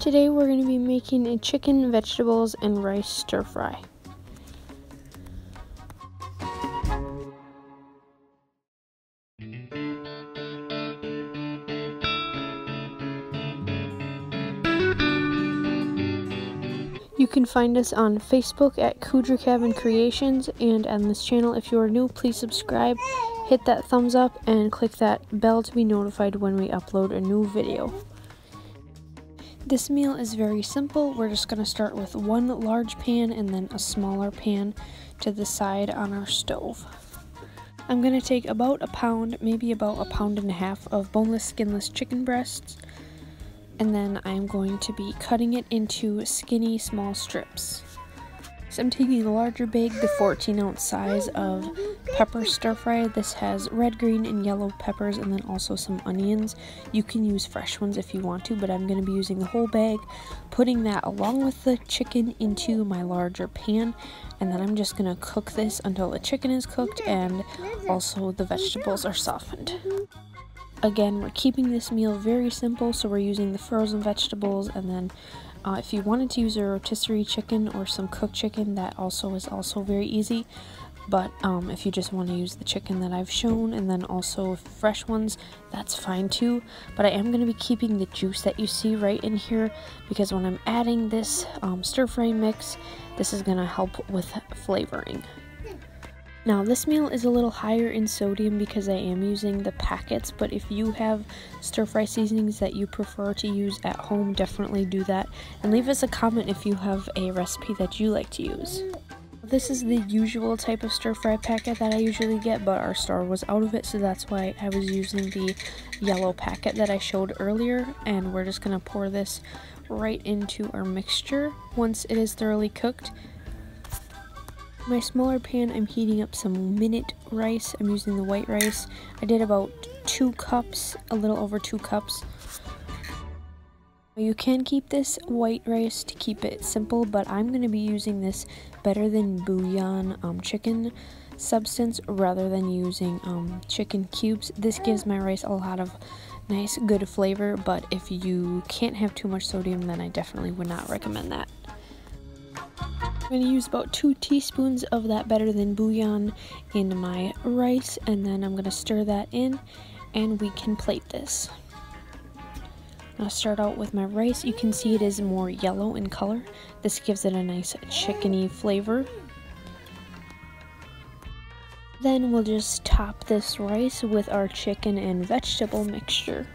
Today we're going to be making a chicken, vegetables, and rice stir fry. You can find us on Facebook at Kudra Cabin Creations and on this channel. If you are new, please subscribe, hit that thumbs up, and click that bell to be notified when we upload a new video. This meal is very simple. We're just going to start with one large pan and then a smaller pan to the side on our stove. I'm going to take about a pound, maybe about a pound and a half of boneless, skinless chicken breasts and then I'm going to be cutting it into skinny small strips. So I'm taking a larger bag, the 14 ounce size of pepper stir fry. This has red, green, and yellow peppers and then also some onions. You can use fresh ones if you want to, but I'm going to be using the whole bag, putting that along with the chicken into my larger pan, and then I'm just going to cook this until the chicken is cooked and also the vegetables are softened. Again, we're keeping this meal very simple, so we're using the frozen vegetables, and then uh, if you wanted to use a rotisserie chicken or some cooked chicken, that also is also very easy. But um, if you just want to use the chicken that I've shown and then also fresh ones, that's fine too. But I am going to be keeping the juice that you see right in here because when I'm adding this um, stir fry mix, this is going to help with flavoring. Now this meal is a little higher in sodium because I am using the packets, but if you have stir fry seasonings that you prefer to use at home, definitely do that. And leave us a comment if you have a recipe that you like to use. This is the usual type of stir fry packet that I usually get, but our store was out of it, so that's why I was using the yellow packet that I showed earlier. And we're just going to pour this right into our mixture once it is thoroughly cooked. My smaller pan, I'm heating up some minute rice. I'm using the white rice. I did about two cups, a little over two cups. You can keep this white rice to keep it simple, but I'm going to be using this better than bouillon um, chicken substance rather than using um, chicken cubes. This gives my rice a lot of nice, good flavor, but if you can't have too much sodium, then I definitely would not recommend that. I'm going to use about two teaspoons of that better than bouillon in my rice and then I'm going to stir that in and we can plate this. I'll start out with my rice. You can see it is more yellow in color. This gives it a nice chickeny flavor. Then we'll just top this rice with our chicken and vegetable mixture.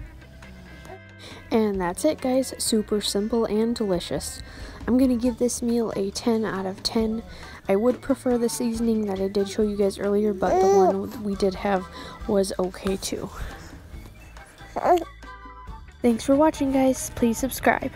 And that's it guys, super simple and delicious. I'm going to give this meal a 10 out of 10. I would prefer the seasoning that I did show you guys earlier, but the one we did have was okay too. Thanks for watching guys, please subscribe.